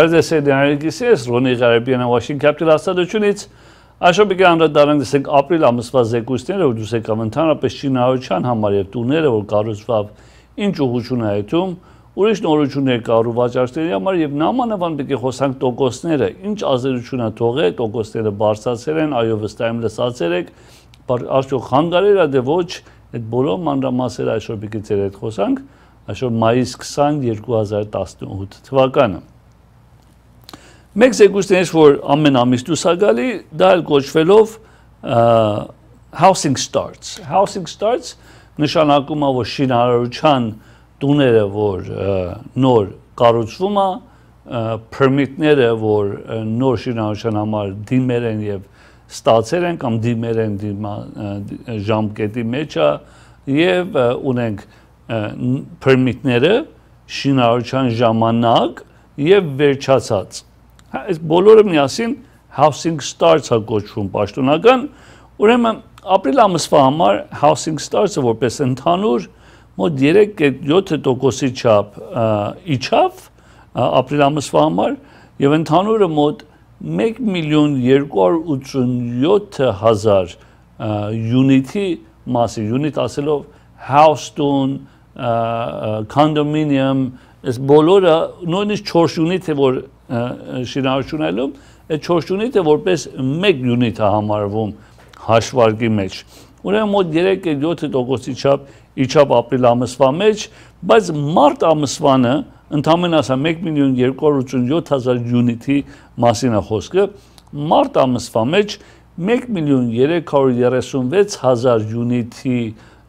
Բարեզեսեդյանների գիսես Ռոնի Ղարաբյանը Washington Capital հաստատությունից պիտի անդրադառնանք դեսեք ապրիլ ամսվա զեկույցները, որ դուս եկավ ընդհանրապես շինարարության համար եւ տուները, որ կառուցվավ ինչ ուղղություն է այդում, ուրիշ նորություններ կա ու վաճառքների համար եւ նամանավան պիտի խոսանք տոկոսները, ինչ ազդեցություն է թողել, տոկոսները բարձրացել են, այո վստահեմ լսացել եք, արդյոք խանգարել է դե ոչ, այդ բոլոր մանրամասերը այսօր պիտի ձեր հետ խոսանք, այսօր մայիս 20 2018 թվականը։ Մեկ զեկույցներից, որ ամեն ամիս դուրս է գալի, դա էլ կոչվելով housing starts։ Housing starts նշանակում է, որ շինարարության տուները, որ նոր կառուցվում է, permit-ները, որ նոր շինարարության համար դիմեր են եւ ստացել են կամ դիմեր են ժամկետի մեջ է եւ ունենք permit-ները շինարարության ժամանակ եւ վերջացած։ Այս բոլորը միասին housing starts-ը կոչվում պաշտոնական, ուրեմն ապրիլ ամսվա համար housing starts-ը որպես ընդհանուր մոտ 3.7%-ի չափ իջավ ապրիլ ամսվա համար եւ ընդհանուրը մոտ 1 միլիոն 287 հազար յունիտի մասի, յունիտ ասելով house-տուն, condominium, այս բոլորը նույնիսկ 4 յունիթը որ շինարարություն այլում, այդ 4 յունիթը որպես 1 յունիտ է համարվում հաշվարկի մեջ։ Ուրեմն մոտ 3.7%-ի չափ իջավ ապրիլ ամսվա մեջ, բայց մարտ ամսվանը ընդամենը ասա 1 միլիոն 287 հազար յունիտի մասին է խոսքը, մարտ ամսվա մեջ 1 միլիոն 336 հազար յունիտի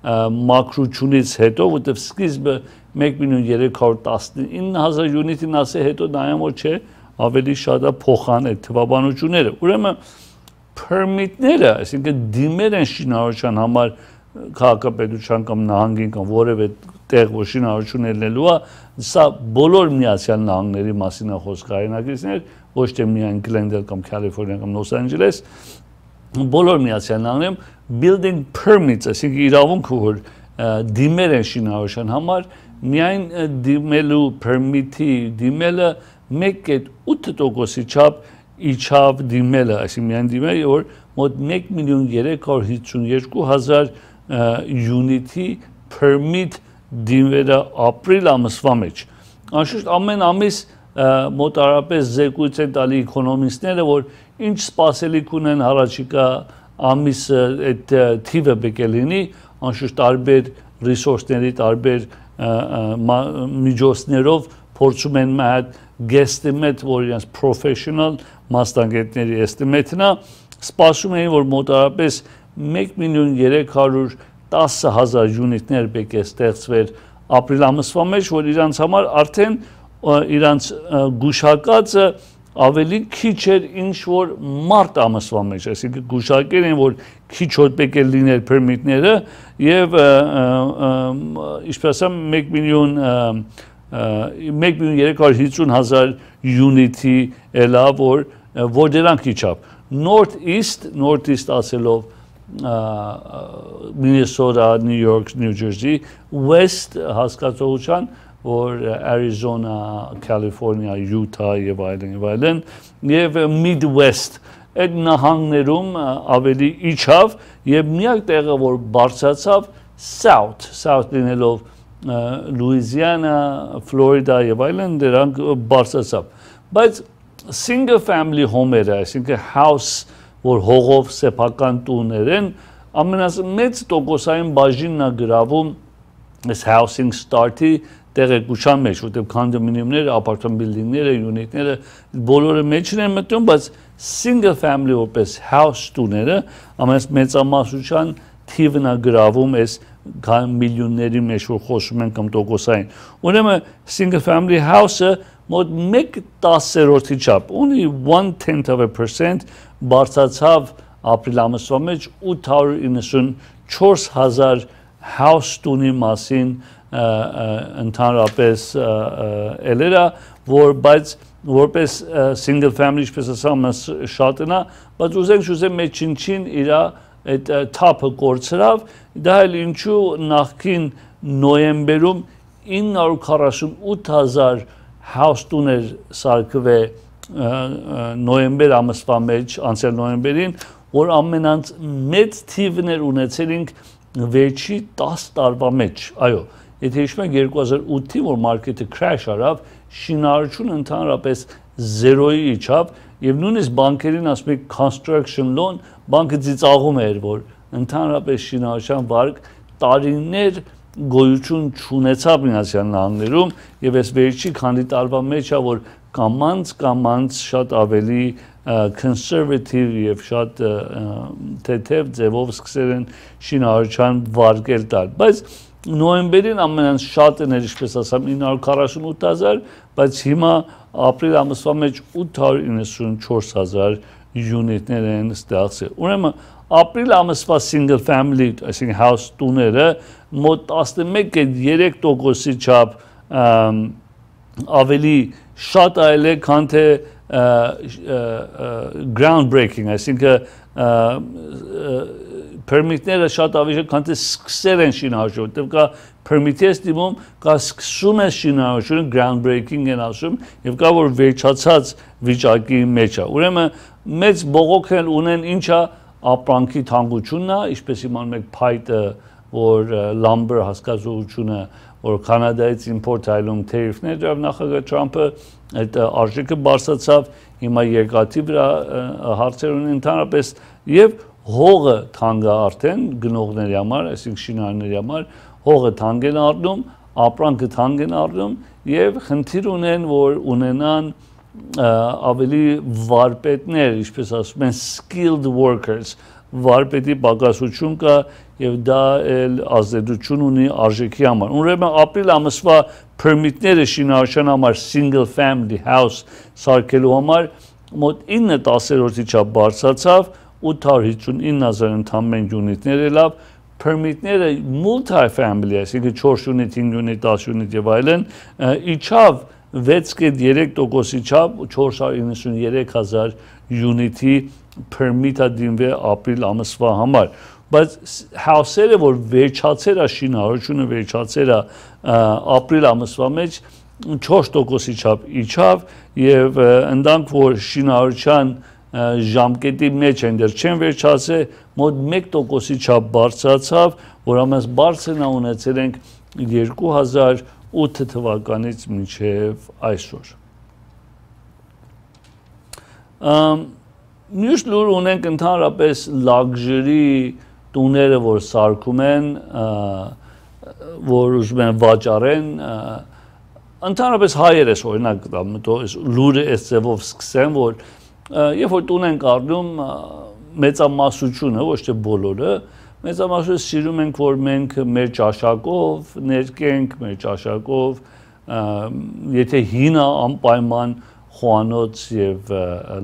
մակրությունից հետո, որտեղ սկիզբը 1 միլիոն 319 հազար յունիտին ասե հետո նայեմ որ չէ, ավելի շատ է փոխան այդ թվաբանությունները։ Ուրեմն permit-ները, այսինքն դիմեր են շինարարության համար քաղաքապետության կամ նահանգին կամ որևէ տեղ որ շինարարություն ելնելու է, սա բոլոր միացյալ նահանգների մասին է խոսքը հայրենակիցներ, ոչ թե միայն Glendale կամ California կամ Los Angeles, բոլոր միացյալ նահանգներում building permits, այսինքն իրավունքը որ դիմեր են շինարարության համար, միայն դիմելու permit-ի դիմելը 1.8%-ի չափ իջավ դիմելը, այսինքն միայն դիմելը, որ մոտ 1 միլիոն 352 հազար unity permit դիմվերը ապրիլ ամսվա մեջ։ Անշուշտ ամեն ամիս մոտարապես զեկույց են տալի էկոնոմիստները, որ ինչ սպասելիք ունեն առաջիկա ամիսը այդ թիվը պետք է լինի, անշուշտ տարբեր ռեսուրսների, տարբեր միջոցներով փորձում են մահատ guesstimate, որ իրենց professional մասնագետների estimate-ն է, սպասում էին, որ մոտարապես 1 միլիոն 310 հազար յունիտներ պետք է ստեղծվեր ապրիլ ամսվա մեջ, որ իրանց համար արդեն իրանց գուշակածը ավելի քիչ էր ինչ որ մարտ ամսվա մեջ, այսինքն գուշակել են որ քիչ որ պետք է լիներ permit-ները եւ ինչպես ասեմ 1 միլիոն 1 միլիոն 350 հազար յունիտի էլա որ որ դրանք իջավ North East, North East ասելով Minnesota, New York, New Jersey, West հասկացողության, որ Arizona, California, Utah եւ այլն եւ այլն, եւ Midwest այդ նահանգներում ավելի իջավ եւ միակ տեղը որ բարձրացավ South, South լինելով Louisiana, Florida եւ այլն դրանք բարձրացավ։ Բայց single family home-երը, այսինքն house որ հողով սեփական տուներ են, ամենամեծ տոկոսային բաժինն է գրավում այս housing start-ի տեղեկության մեջ, որտեղ apartment building-ները, unit-ները բոլորը մեջն են մտնում, բայց single family որպես house տուները ամենամեծամասնության թիվն է գրավում այս միլիոնների մեջ որ խոսում են կամ տոկոսային։ Ուրեմն single family house-ը մոտ 1/10-րդի չափ, only 1/10 of a percent բարձացավ ապրիլ ամսվա մեջ 894,000 house տունի մասին ընդհանրապես ելերա, որ բայց որպես single family ինչպես ասամ շատն է, բայց ուզենք շուզեմ մեջին իր այդ թափը կորցրավ, դա էլ ինչու նախքին նոյեմբերում 948,000 house տուներ սարքվե նոյեմբեր ամսվա մեջ, անցյալ նոյեմբերին, որ ամենանց մեծ թիվներ ունեցելինք վերջի 10 տարվա մեջ։ Այո, եթե հիշում եք 2008-ին, որ մարքեթը crash արավ, շինարարությունը ընդհանրապես 0-ի իջավ եւ նույնիսկ բանկերին ասում եք construction loan, բանկը ծիծաղում էր, որ ընդհանրապես շինարարության վարկ տարիներ գոյություն չունեցավ Միացյալ Նահանգներում եւ այս վերջի քանի տարվա մեջ է որ կամանց կամանց շատ ավելի conservative եւ շատ թեթև ձևով սկսել են շինարարության վարկել տալ բայց նոյեմբերին ամենից շատը ներ ինչպես ասամ 948000 բայց հիմա ապրիլ ամսվա մեջ 894000 յունիտներ են ստացել ուրեմն ապրիլ ամսվա single family, այսինքն house տուները մոտ 11.3%-ի չափ ավելի շատ այլ է, քան թե ground breaking, այսինքն permit-ները շատ ավելի քան թե սկսել են շինարարություն, որտեղ կա permit-ի դիմում, կա սկսում է շինարարությունը ground breaking են ասում, եւ կա որ վերջացած վիճակի մեջ է։ Ուրեմն մեծ բողոք են ունեն ինչա ապրանքի թանկությունն է, ինչպես իմանում եք փայտը, որ lumber հասկացողությունը, որ Կանադայից import այլում թերիֆներ դրավ նախագահ Թրամփը, այդ արժեքը բարձրացավ, հիմա երկաթի վրա հարցեր ունեն ընդհանրապես եւ հողը թանկա արդեն գնողների համար, այսինքն շինարարների համար, հողը թանկ են առնում, ապրանքը թանկ են առնում եւ խնդիր ունեն, որ ունենան ավելի վարպետներ, ինչպես ասում են skilled workers, վարպետի պակասություն կա եւ դա էլ ազդեցություն ունի արժեքի համար։ Ուրեմն ապրիլ ամսվա permit-ները շինարարության համար single family house սարքելու համար մոտ 9-10-րդի չափ բարձրացավ 859000 ընդամեն յունիտներ ելավ permit-ները multi-family, այսինքն 4 unit, 5 unit, 10 unit եւ այլն, իջավ 6.3%-ի չափ 493000 յունիտի permit-ը դիմվե ապրիլ ամսվա համար բայց house-երը որ վերջացել է շինարարությունը վերջացել է ապրիլ ամսվա մեջ 4%-ի չափ իջավ եւ ընդանք որ շինարարության ժամկետի մեջ են դեռ չեն վերջացել մոտ 1%-ի չափ բարձրացավ որ ամենս բարձրն ունեցել ենք 2000 8 թվականից մինչև այսօր։ Մյուս լուր ունենք ընդհանրապես luxury տուները, որ սարքում են, որ ուզում են վաճառեն, ընդհանրապես հայերս օրինակ լուրը այս ձևով սկսեն, որ երբ որ տուն են կառնում մեծամասնությունը, ոչ թե բոլորը, մեծամասնությունը սիրում ենք, որ մենք մեր ճաշակով ներկենք, մեր ճաշակով, եթե հինը անպայման խոանոց եւ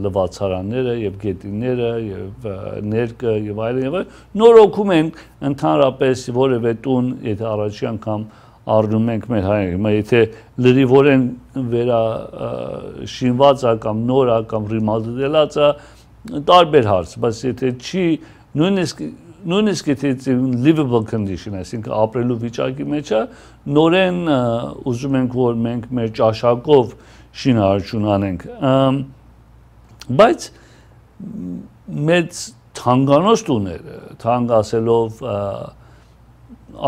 լվացարանները եւ գետինները եւ ներկը եւ այլն եւ նորոգում են ընդհանրապես որևէ տուն, եթե առաջի անգամ առնում ենք մեր հայերը, եթե լրիվորեն վերա շինված է կամ նոր է կամ ռիմադելած է, տարբեր հարց, բայց եթե չի նույնիսկ նույնիսկ եթե livable condition, այսինքն ապրելու վիճակի մեջ է, նորեն ուզում ենք, որ մենք մեր ճաշակով շինարարություն անենք։ Բայց մեծ թանգանոց տուները, թանկ ասելով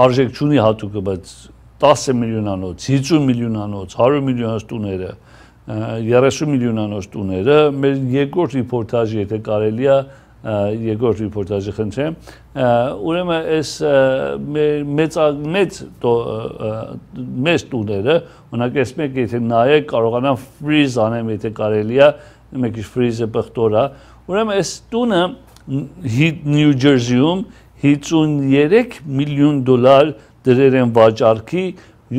արժեք չունի հատուկը, բայց 10 միլիոնանոց, 50 միլիոնանոց, 100 միլիոնանոց տուները, 30 միլիոնանոց տուները մեր երկրորդ ռիպորտաժը եթե կարելի է երկրորդ ռիպորտաժը խնդրեմ ուրեմն այս մեծ մեծ մեծ տուները օրինակ այս մեկ եթե նայեք կարողանամ freeze անեմ եթե կարելի է մեկ ինչ freeze-ը բխտորա ուրեմն այս տունը New Jersey-ում 53 միլիոն դոլար դրեր են վաճառքի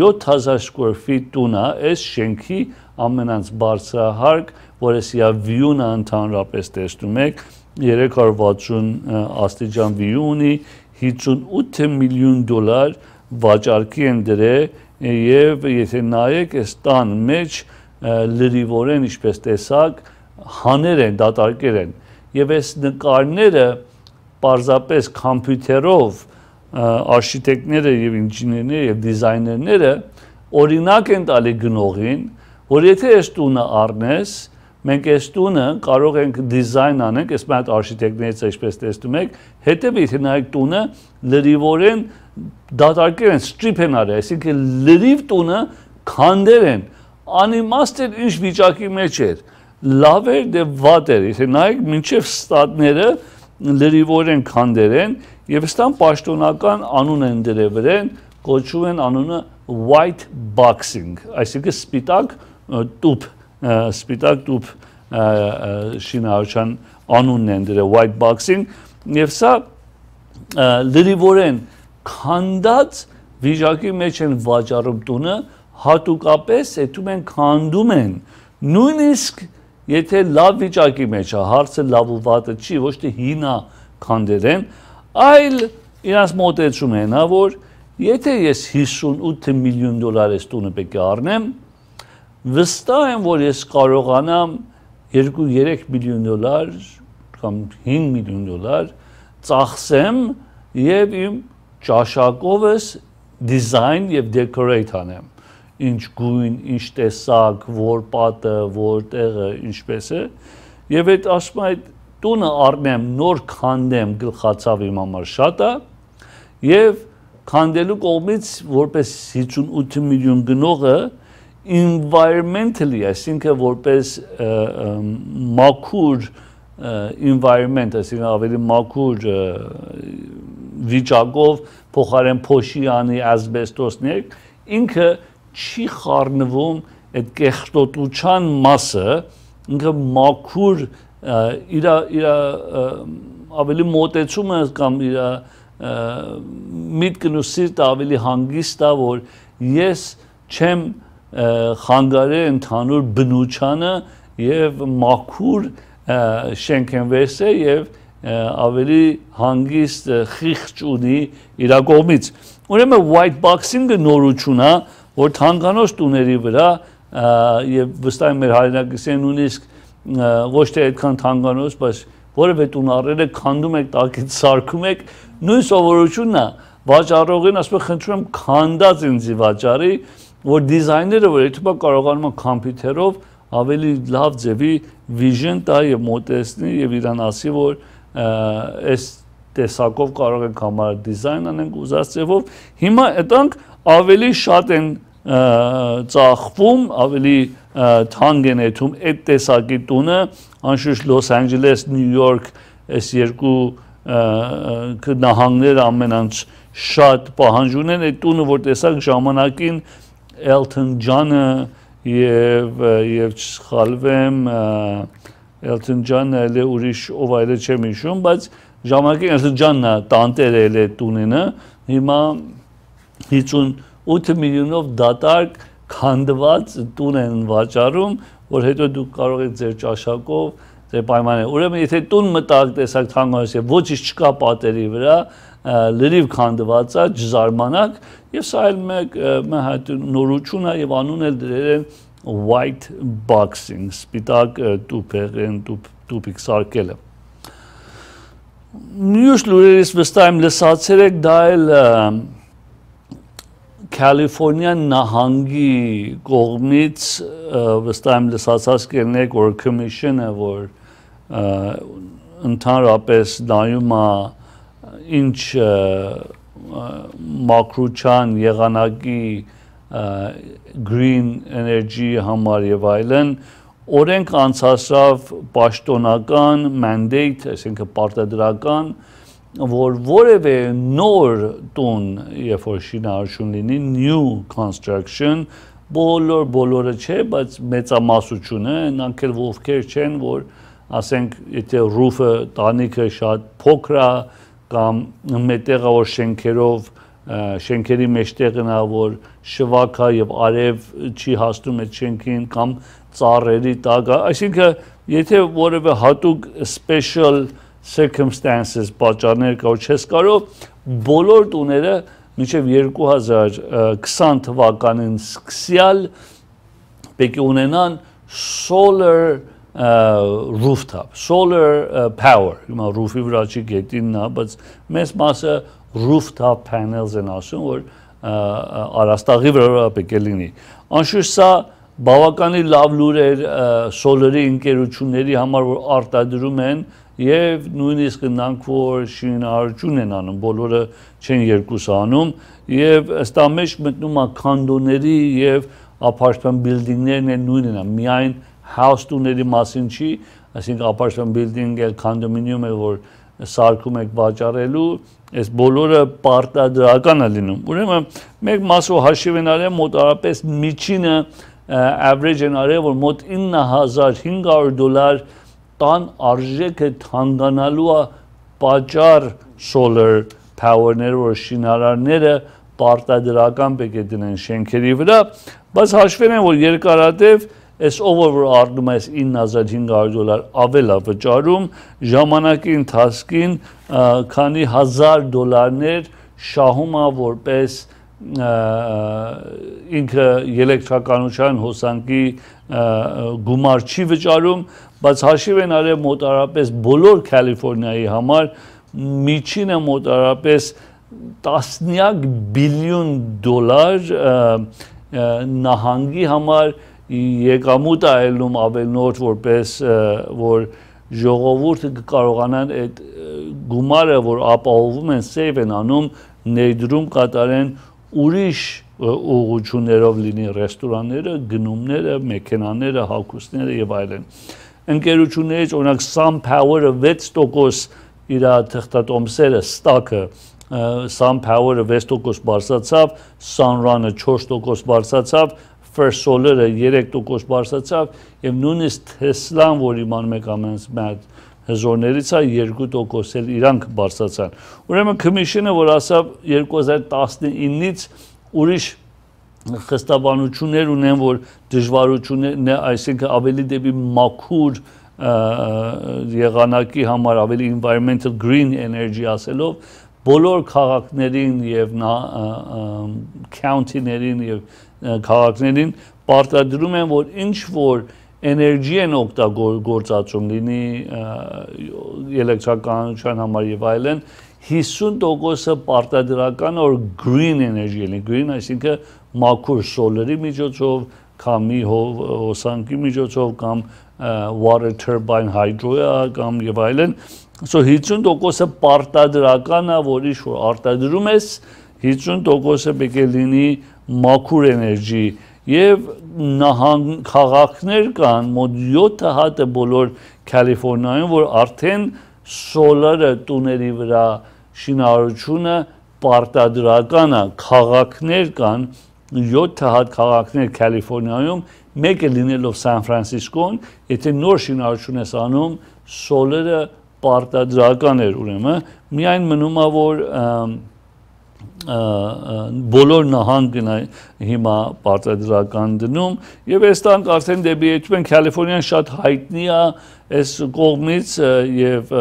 7000 square feet տունա այս շենքի ամենանց բարձրահարկ, որը սիա view-ն ընդհանրապես տեսնում եք 360 աստիճան վիու ունի 58 միլիոն դոլար վաճառքի են դրել եւ եթե նայեք այս տան մեջ լրիվորեն ինչպես տեսակ հաներ են դատարկեր են եւ այս նկարները պարզապես համբյուտերով արխիտեկտները եւ ինժեներները եւ դիզայներները օրինակ են տալի գնողին որ եթե այս տունը առնես, մենք այս տունը կարող ենք դիզայն անենք, այս մատ արխիտեկտներից ինչպես տեսնում եք, հետևի թե նայեք տունը լրիվորեն դատարկել են, ստրիփ են արել, այսինքն լրիվ տունը քանդեր են, անիմաստ էր ինչ վիճակի մեջ էր, լավ էր դե վատ էր, եթե նայեք մինչև ստատները լրիվորեն քանդեր են եւ ստան պաշտոնական անուն են դրել վրեն, կոչում են անունը white boxing, այսինքն սպիտակ տուփ սպիտակ տուփ շինարարության անունն են դրել white boxing եւ սա լրիվորեն քանդած վիճակի մեջ են վաճառում տունը հատուկապես այդում են քանդում են նույնիսկ եթե լավ վիճակի մեջ է հարցը լավ ու վատը չի ոչ թե հինա քանդերեն այլ իրանց մոտեցում են հա որ եթե ես 58 միլիոն դոլար ես տունը պետք է առնեմ վստահ եմ, որ ես կարողանամ 2-3 միլիոն դոլար կամ 5 միլիոն դոլար ծախսեմ եւ իմ ճաշակովս դիզայն եւ դեկորեյթ անեմ ինչ գույն, ինչ տեսակ, որ պատը, որ տեղը, ինչպես է եւ այդ ասում այդ տունը առնեմ, նոր քանդեմ գլխացավ իմ համար շատ է եւ քանդելու կողմից որպես 58 միլիոն գնողը environmentally, այսինքն որպես մաքուր environment, այսինքն ավելի մաքուր վիճակով փոխարեն փոշի անի ասբեստոսներ, ինքը չի խառնվում այդ կեղտոտության մասը, ինքը մաքուր իր իր ավելի մոտեցումը կամ իր միտքն ու սիրտը ավելի հանգիստ է, որ ես չեմ խանգարել ընդհանուր բնությանը եւ մաքուր շենքենվես է եւ ավելի հանգիստ խիղճ ունի իր կողմից։ Ուրեմն white boxing-ը նորություն է, որ թանկանոց տուների վրա եւ վստահ եմ մեր հայրենակիցեն նույնիսկ ոչ թե այդքան թանկանոց, բայց որևէ տուն առել եք, քանդում եք, տակից սարքում եք, նույն սովորությունն է։ Վաճառողին ասում եմ, խնդրում եմ, քանդած ինձի վաճառի, որ դիզայները, որ եթե կարողանում են համբյուտերով ավելի լավ ձևի vision տա եւ մոտեցնի եւ իրան ասի, որ այս տեսակով կարող ենք համար դիզայն անենք ուզած ձևով։ Հիմա այդանք ավելի շատ են ծախվում, ավելի թանկ են եթում այդ տեսակի տունը, անշուշտ Լոս Անջելես, Նյու Յորք, այս երկու նահանգները ամենանց շատ պահանջուն են այդ տունը, որ տեսակ ժամանակին Elton John-ը եւ եւ չսխալվեմ Elton John-ը էլ ուրիշ ով այլ չեմ հիշում, բայց ժամանակին Elton John-ը տանտերել է տունինը, հիմա 58 միլիոնով դատարկ քանդված տուն են վաճառում, որ հետո դուք կարող եք ձեր ճաշակով ձեր պայմանները։ Ուրեմն եթե տուն մտակ տեսակ թանգարան եւ ոչինչ չկա պատերի վրա, լրիվ քանդված է, չզարմանաք, եւ սա էլ մեկ մհատ նորություն է եւ անուն էլ դրել են white boxing, սպիտակ տուփեղեն, տուփիկ սարքելը։ Մյուս լուրերից վստահ եմ լսացել եք դա էլ Կալիֆոռնիա նահանգի կողմից վստահ եմ լսացած կերնեք որ commission-ը որ ընդհանրապես նայում է ինչ մակրուչան եղանակի green energy համար եւ այլն օրենք անցածավ պաշտոնական mandate, այսինքն պարտադրական, որ որևէ նոր տուն, երբ որ շինարարություն լինի, new construction, բոլոր բոլորը չէ, բայց մեծամասնությունը, նրանք էլ ովքեր չեն, որ ասենք, եթե roof-ը, տանիքը շատ փոքր է, կամ մետեղը որ շենքերով շենքերի մեջտեղն է որ շվակա եւ արև չի հասնում այդ շենքին կամ ծառերի տակ այսինքն եթե որևէ հատուկ special circumstances պատճառներ կա որ չես կարող բոլոր տուները մինչև 2020 թվականին սկսյալ պետք է ունենան solar rooftop, solar power, հիմա roof-ի վրա չի գետինն է, բայց մեծ մասը rooftop panels են ասում, որ արաստաղի վրա պետք է լինի։ Անշուշտ սա բավականին լավ լուրեր սոլերի ընկերությունների համար որ արտադրում են եւ նույնիսկ նրանք որ շինարարություն են անում բոլորը չեն երկուսանում եւ ըստա մեջ մտնում է քանդոների եւ apartment building-ներն են նույնն է միայն house տուների մասին չի այսինքն apartment building-ը condominium է որ սարքում եք վաճառելու այս բոլորը պարտադրական է լինում ուրեմն մեկ մասով հաշիվ են արել մոտարապես միջինը average են արել որ մոտ 9500 դոլար տան արժեքը թանկանալու է պատճառ solar power-ները որ շինարարները պարտադրական պետք է դնեն շենքերի վրա, բայց հաշվեն են որ երկարատև այս ով որ առնում է 9500 դոլար ավելա վճարում ժամանակի ընթացքին քանի 1000 դոլարներ շահում է որպես ինքը էլեկտրականության հոսանքի գումար չի վճարում, բայց հաշիվ են արել մոտարապես բոլոր Կալիֆոռնիայի համար միջինը մոտարապես տասնյակ բիլիոն դոլար նահանգի համար եկամուտ այլում ավելնորդ որպես որ ժողովուրդը կարողանան այդ գումարը որ ապահովում են save են անում ներդրում կատարեն ուրիշ ուղղություններով լինի ռեստորանները, գնումները, մեքենաները, հագուստները եւ այլն։ Ընկերություններից օրինակ Sun Power-ը 6% իր թղթատոմսերը ստակը Sun Power-ը 6% բարձրացավ, Sunrun-ը 4% բարձրացավ, First Solar-ը 3% բարձրացավ եւ նույնիսկ Tesla-ն, որ իմանում եք ամենից մեծ հզորներից է 2% էլ իրանք բարձրացան։ Ուրեմն commission-ը, որ ասավ 2019-ից ուրիշ խստաբանություններ ունեն, որ դժվարություններ, այսինքն ավելի դեպի մաքուր եղանակի համար ավելի environmental green energy ասելով բոլոր քաղաքներին եւ county-ներին եւ քաղաքներին պարտադրում են որ ինչ որ էներգի են օգտագործածում լինի էլեկտրականության համար եւ այլն 50%-ը պարտադրական որ green energy լինի green այսինքն մաքուր սոլերի միջոցով կամ մի հոսանքի միջոցով կամ water turbine hydro-ը կամ եւ այլն so 50%-ը պարտադրական է որ ինչ որ արտադրում ես 50%-ը պետք է լինի մաքուր էներգի եւ նահանգ քաղաքներ կան մոտ 7 հատը բոլոր Կալիֆոռնիայում որ արդեն սոլարը տուների վրա շինարարությունը պարտադրական է քաղաքներ կան 7 հատ քաղաքներ Կալիֆոռնիայում մեկը լինելով Սան Ֆրանսիսկոն եթե նոր շինարարություն ես անում սոլարը պարտադրական էր ուրեմն միայն մնում է որ բոլոր նահանգն հիմա պարտադրական դնում եւ այս տանք արդեն դեպի եթում են Կալիֆոռնիան շատ հայտնի է այս կողմից եւ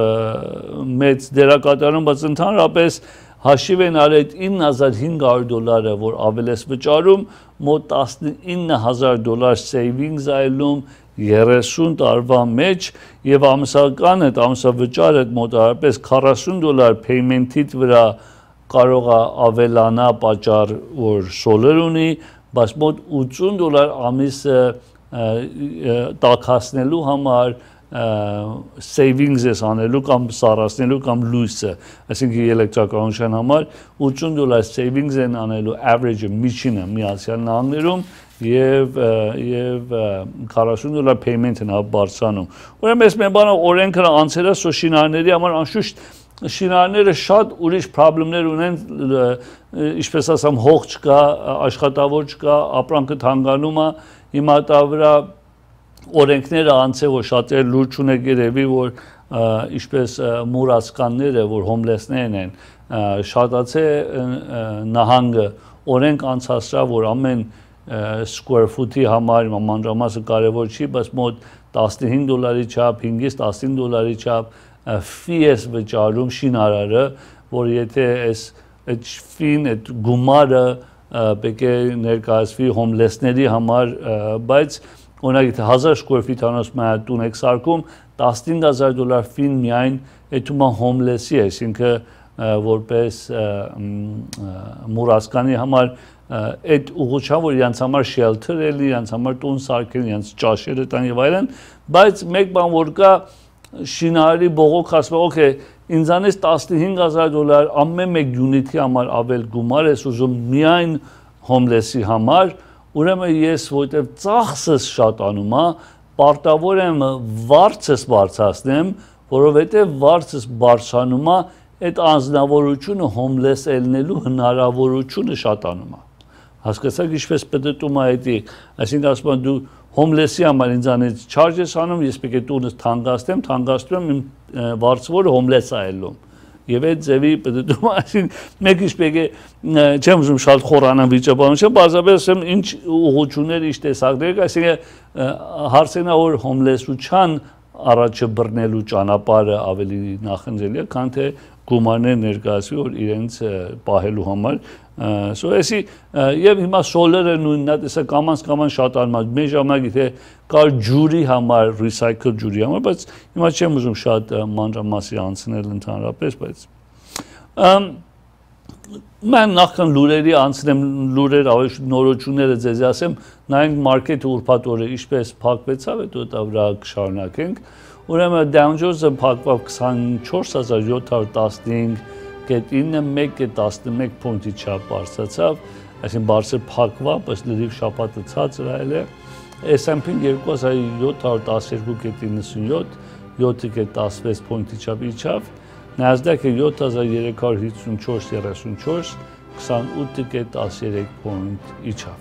մեծ դերակատարում բայց ընդհանրապես հաշիվ են արել 9500 դոլարը որ ավելես վճարում մոտ 19000 դոլար savings այլում 30 տարվա մեջ եւ ամսական այդ ամսավճարը մոտարապես 40 դոլար payment-ից վրա կարող է ավելանա պատճառ, որ սոլեր ունի, բայց մոտ 80 դոլար ամիսը տակասնելու համար savings ես անելու կամ սարասնելու կամ լույսը, այսինքն էլեկտրականության համար 80 դոլար savings են անելու average-ը միջինը Միացյալ Նահանգներում եւ եւ 40 դոլար payment-ն հա բարձրանում։ Ուրեմն ես մեր բանը օրենքը անցել է սոշինարների համար անշուշտ շինարարները շատ ուրիշ խնդիրներ ունեն, ինչպես ասամ, հող չկա, աշխատավոր չկա, ապրանքը թանկանում է, հիմա դա վրա օրենքները անցե որ շատեր լուր չունեք երևի որ ինչպես մուրացկանները որ հոմլեսներն են շատացե նահանգը օրենք անցածրա որ ամեն square foot-ի համար մանրամասը կարևոր չի, բայց մոտ 15 դոլարի չափ, 5-ից 15 դոլարի չափ ֆի ես վճարում շինարարը, որ եթե այս այդ ֆին, այդ գումարը պետք է ներկայացվի հոմլեսների համար, բայց օրինակ եթե 1000 square feet անոց մի տուն եք սարքում 15000 դոլար ֆին միայն այդումա հոմլեսի է, այսինքն որպես մուրասկանի համար այդ ուղղությամբ որ իրենց համար shelter էլի, իրենց համար տուն սարքեն, իրենց ճաշերը տան եւ այլն, բայց մեկ բան որ կա շինարարի բողոք ասում օքեյ, ինձանից 15000 դոլար ամեն մեկ unit-ի համար ավել գումար ես ուզում միայն հոմլեսի համար, ուրեմն ես որտեվ ծախսս շատանում է, պարտավոր եմ վարձս բարձրացնեմ, որովհետև վարձս բարձրանում է, այդ անznավորությունը հոմլես ելնելու հնարավորությունը շատանում է հասկացաք ինչպես պատտում է դա այսինքն ասում են դու հոմլեսի համար ինձանից չարժ ես անում ես պետք է տունս թանկացնեմ թանկացնում եմ իմ վարձվորը հոմլես է ելնում եւ այդ ձևի պատտում այսին մեկ ինչ պետք է չեմ ուզում շատ խորանամ վիճաբանություն բացապես ասեմ ինչ ուղղություններ ինչ տեսակներ այսինքն հարցենա որ հոմլեսության առաջը բռնելու ճանապարհը ավելի նախընտրելի է քան թե գումարներ ներկայացվի որ իրենց պահելու համար So էսի եւ հիմա սոլերը նույնն է, տեսա կամանց կաման շատ արմատ։ Մեր ժամանակի թե կար ջուրի համար, recycle ջուրի համար, բայց հիմա չեմ ուզում շատ մանրամասի անցնել ընդհանրապես, բայց mən նախքան լուրերի անցնեմ լուրեր ավելի նորությունները ձեզ ասեմ նայենք մարքեթը ուրբաթ օրը ինչպես փակվեցավ հետո դա վրա կշարունակենք ուրեմն Dow Jones-ը փակվավ 24715 1.9-1.11 փունտի չափ բարձրացավ, այսինքն բարձր փակվա, բայց լրիվ շապատը ցածր այլ է։ S&P-ն 2712.97, 7.16 փունտի չափ իջավ, Nasdaq-ը 7354.34, 28.13 փունտ իջավ։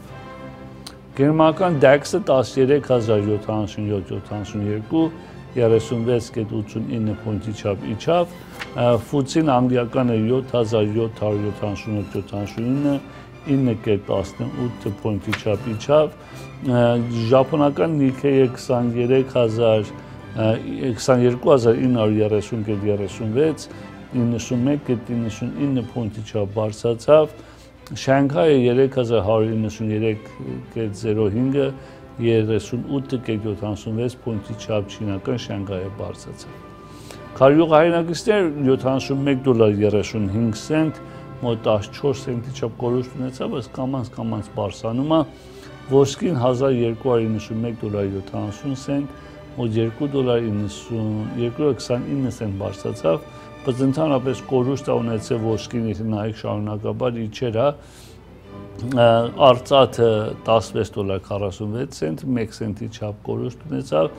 Գերմանական DAX-ը 13777.72 36.89 փունտի չափ իջավ, Ֆուցին անգլիականը 7778.79 9.18 փունտի չափ իջավ, ժապոնական Nikkei-ը 23000 22930.36 91.99 փունտի չափ բարձրացավ, Շանհայը 3193.05-ը 38.76 փունտի չափ չինական Շանհայը բարձրացավ։ Քարյուղ հայրենակիցներ 71 դոլար 35 սենտ, մոտ 14 սենտի չափ կորուստ ունեցավ, բայց կամանց կամանց բարձանում է։ Ոսկին 1291 դոլար 70 սենտ, մոտ 2 դոլար 90 229 սենտ բարձրացավ, բայց ընդհանրապես կորուստ է ունեցել ոսկին, եթե նայեք շարունակաբար իջեր է, արծաթը 16 դոլար 46 սենտ, 1 սենտի չափ կորուստ ունեցավ,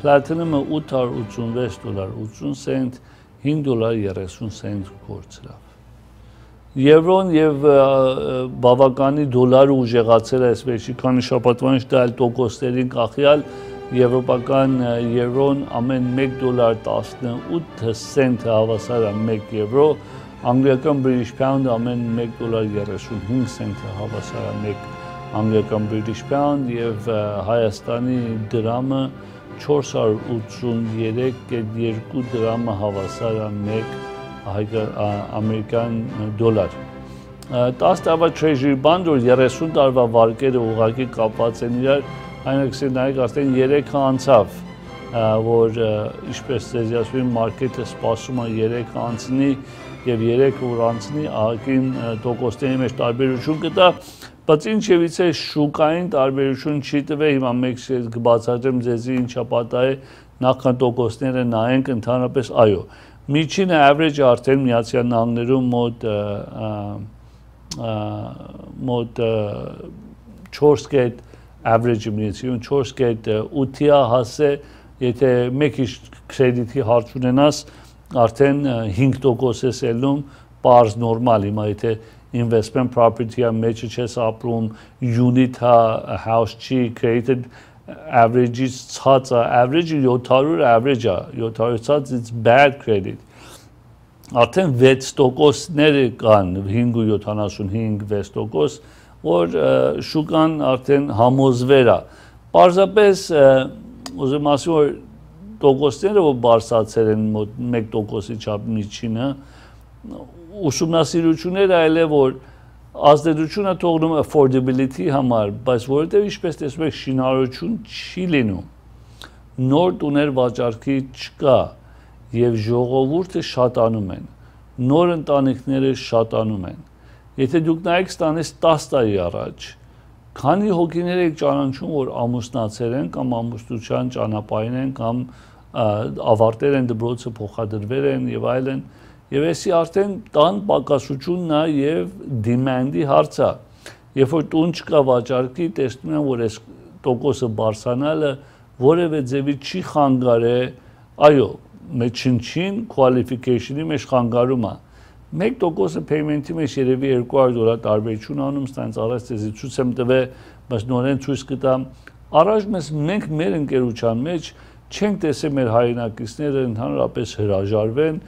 Platinum-ը 886 դոլար 80 սենտ, 5 դոլար 30 սենտ կորցրավ։ Եվրոն եւ բավականի դոլարը ուժեղացել է այսպես քանի շաբաթվանից դա այլ տոկոսներին կախյալ եվրոպական եվրոն ամեն 1 դոլար 18 սենտ հավասար է 1 եվրո, անգլիական British pound ամեն 1 դոլար 35 սենտ հավասար է 1 անգլիական British pound եւ Հայաստանի դրամը 483.2 դրամը հավասար է 1 ամերիկան դոլար։ 10 տարվա Treasury Bond որ 30 տարվա վարկերը ուղղակի կապված են իրար, այնպես նայեք արդեն 3 անցավ, որ ինչպես ձեզ ասում մարքեթը սպասում է 3 անցնի եւ 3 որ անցնի, ահագին տոկոսների մեջ տարբերություն կտա, բայց ինչևից է շուկային տարբերություն չի տվել հիմա մեկ կբացատրեմ ձեզի ինչա պատահ նախքան տոկոսները նայենք ընդհանրապես այո միջինը average արդեն միացյալ նահանգներում մոտ մոտ 4 կետ average միացյալ 4 կետ 8-յա հասե եթե մեկ իշ կրեդիտի հարց ունենաս արդեն 5% ես ելնում պարզ նորմալ հիմա եթե investment property-ը մեջը չես ապրում, unit-ը house չի created average-ից ցածը, average-ը 700 average-ը, 700 ցած it's bad credit։ Արդեն 6%-ները կան 5.75 6%, որ շուկան արդեն համոզվեր է։ Պարզապես ուզում ասեմ որ տոկոսները որ բարձրացել են մոտ 1%-ի չափ միջինը ուսումնասիրությունները այլ է որ ազդեցությունը թողնում affordability համար, բայց որովհետև ինչպես տեսնում եք շինարարություն չի լինում։ Նոր տուներ վաճառքի չկա եւ ժողովուրդը շատանում են։ նոր ընտանիքները շատանում են։ Եթե դուք նայեք ստանես 10 տարի առաջ, քանի հոգիներ եք ճանաչում, որ ամուսնացել են կամ ամուսնության ճանապարհին են կամ ավարտել են դպրոցը, փոխադրվել են եւ այլն, եւ էսի արդեն տան պակասությունն է եւ դիմանդի հարցը։ Երբ որ տուն չկա վաճառքի, տեսնում են, որ այս տոկոսը բարձրանալը որևէ ձևի չի խանգարե, այո, մեջին qualification-ի մեջ խանգարում է։ 1%-ը payment-ի մեջ երևի 200 դոլար տարբերություն անում, ստանց առաջ ցեզի ցույց եմ տվել, բայց նորեն ցույց կտամ։ Առաջ մեզ մենք մեր ընկերության մեջ չենք տեսել մեր հայրենակիցները ընդհանրապես հրաժարվեն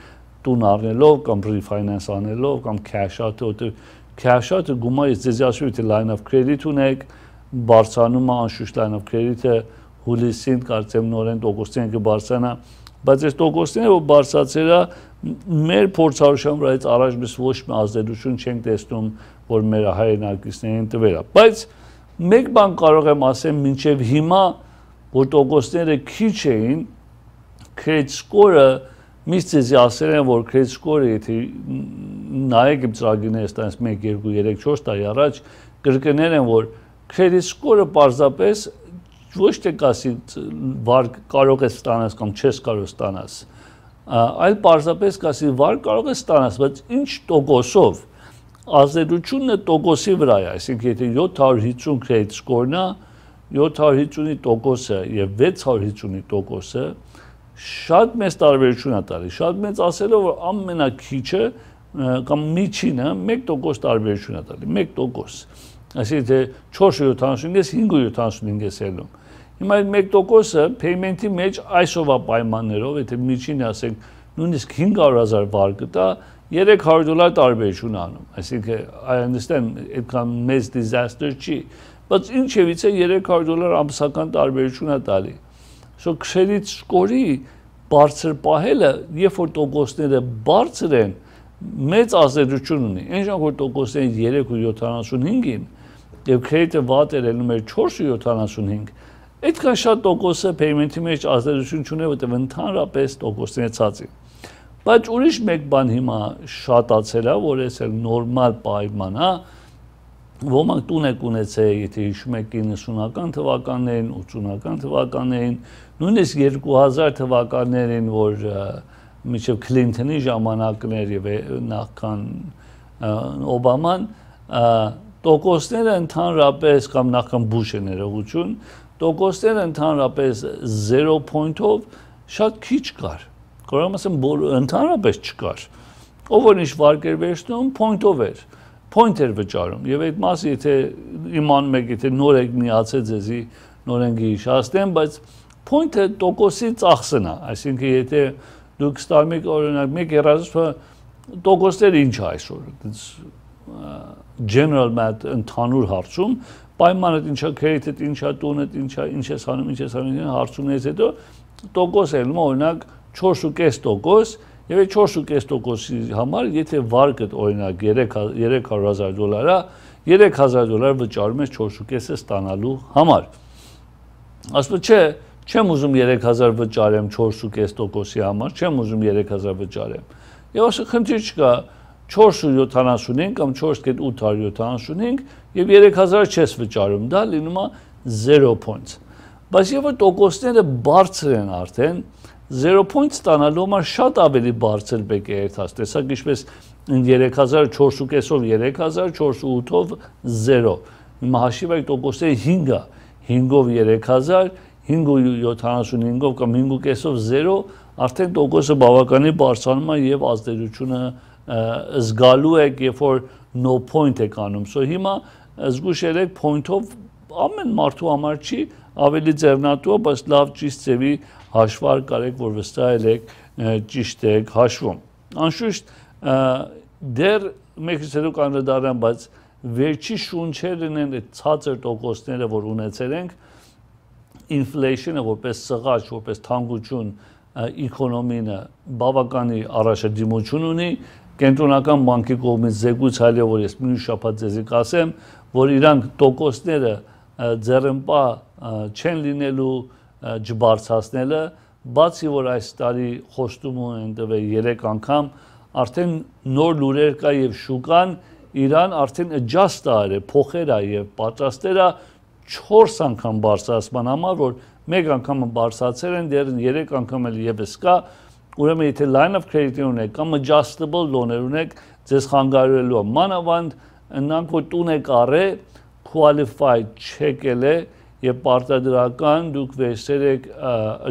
տուն առնելով կամ refinance անելով կամ cash out-ը, որտեղ cash out-ը գումարից ձեզ ասում է line of credit ունեք, բարձանում է անշուշտ line of credit-ը հուլիսին կարծեմ նորեն տոկոսին կբարձրանա, բայց այս տոկոսները որ բարձրացել է մեր փորձառության վրայից առաջ մեզ ոչ մի ազդեցություն չենք տեսնում, որ մեր հայրենակիցներին տվել է։ Բայց մեկ բան կարող եմ ասել մինչև հիմա, որ տոկոսները քիչ էին, credit score-ը միշտ ձեզ ասել են, որ credit score-ը եթե նայեք իմ ծրագիրները ստանց 1 2 3 4 տարի առաջ կրկնել են, որ credit score-ը պարզապես ոչ թե կասի վար կարող ես ստանաս կամ չես կարող ստանաս, այլ պարզապես կասի վար կարող ես ստանաս, բայց ինչ տոկոսով ազդեցությունը տոկոսի վրա է, այսինքն եթե 750 credit score-ն է, 750-ի տոկոսը եւ 650-ի տոկոսը շատ մեծ տարբերություն է տալի։ Շատ մեծ ասելով որ ամենակիչը կամ միջինը 1% տարբերություն է տալի, 1%։ Այսինքն 4.75 ես 5.75 ես ելնում։ Հիմա այդ 1%-ը payment-ի մեջ այսօվա պայմաններով, եթե միջին ասենք նույնիսկ 500.000 վար կտա, 300 դոլար տարբերություն անում։ Այսինքն I understand այդքան մեծ disaster չի, բայց ինչևիցե 300 դոլար ամսական տարբերություն է տալի։ So credit score-ի բարձր պահելը, երբ որ տոկոսները բարձր են, մեծ ազդեցություն ունի։ Այն ժամանակ որ տոկոսները 3.75-ին եւ credit-ը վատ էր ելնում էր 4.75, Այդքան շատ տոկոսը payment-ի մեջ ազդեցություն չունի, որտեղ ընդհանրապես տոկոսները ցած են։ Բայց ուրիշ մեկ բան հիմա շատացել է, որ էս էլ նորմալ պայման է, ոմանք տուն եք ունեցել, եթե հիշում եք 90-ական թվականներին, 80-ական թվականներին, նույնիսկ 2000 թվականներին, որ միջև Քլինթոնի ժամանակներ եւ նախքան Օբաման տոկոսները ընդհանրապես կամ նախքան Բուշը ներողություն տոկոսները ընդհանրապես 0 point-ով շատ քիչ կար։ Կարող եմ ասեմ, ընդհանրապես չկար։ Ով որ ինչ վարկ էր վերցնում, point-ով էր point էր վճարում եւ այդ մասը եթե իմանում եք եթե նոր եք միացել ձեզի նորեն գիշաստեմ բայց point-ը տոկոսի ծախսն է այսինքն եթե դուք ստանում եք օրինակ 1 երազը տոկոսները ինչ այսօր general math ընդհանուր հարցում պայմանը ինչա credit-ը, ինչա տունը, ինչա ինչ ես անում, ինչ ես անում, հարցումներից հետո տոկոս է ելնում օրինակ 4.5% եւ այդ 4.5%-ի համար եթե վարկդ օրինակ 300000 դոլար է, 3000 դոլար վճարում ես 4.5-ը ստանալու համար։ Ասում չէ, չեմ ուզում 3000 վճարեմ 4.5%-ի համար, չեմ ուզում 3000 վճարեմ։ Եվ ասա խնդիր չկա, 475 կամ 4.875 եւ 3000 չես վճարում, դա լինում է 0 points։ Բայց որ տոկոսները բարձր են արդեն, 0 points ստանալու համար շատ ավելի բարձր պետք է երթաս։ Տեսակ ինչպես 3400-ով 3000, 4.8-ով 0։ Հիմա հաշիվ այդ տոկոսները 5-ը, 5-ով 3000, 5.75-ով կամ 5.5-ով 0, արդեն տոկոսը բավականին բարձրանում է եւ ազդեցությունը զգալու եք, երբ որ no point եք անում։ So հիմա զգուշ եղեք point-ով ամեն մարդու համար չի, ավելի ձեռնատու բայց լավ ճիշտ ձևի հաշվար կարեք, որ վստահել եք ճիշտ եք հաշվում։ Անշուշտ դեռ մեկից հետո կանդրադառնամ, բայց վերջի շունչերն են այդ ցածր տոկոսները, որ ունեցել ենք, inflation-ը որպես սղաճ, որպես թանկություն էկոնոմինը բավականի առաջադիմություն ունի կենտրոնական բանկի կողմից զեկույց հայլը, որ ես մյուս շաբաթ ձեզի կասեմ, որ իրանք տոկոսները ձեռնպա չեն լինելու ջբարձացնելը, բացի որ այս տարի խոստում են տվել 3 անգամ, արդեն նոր լուրեր կա եւ շուկան Իրան արդեն adjust արել, փոխել է եւ պատրաստել է 4 անգամ բարձրացման համար, որ մեկ անգամ բարձրացել են, դեռ 3 անգամ էլ եւս կա, ուրեմն եթե line of credit ունեք կամ adjustable loan-եր ունեք, ձեզ խանգարելու է մանավանդ նրանք որ տուն եք առել, qualified check-ել է եւ պարտադրական դուք վերցրել եք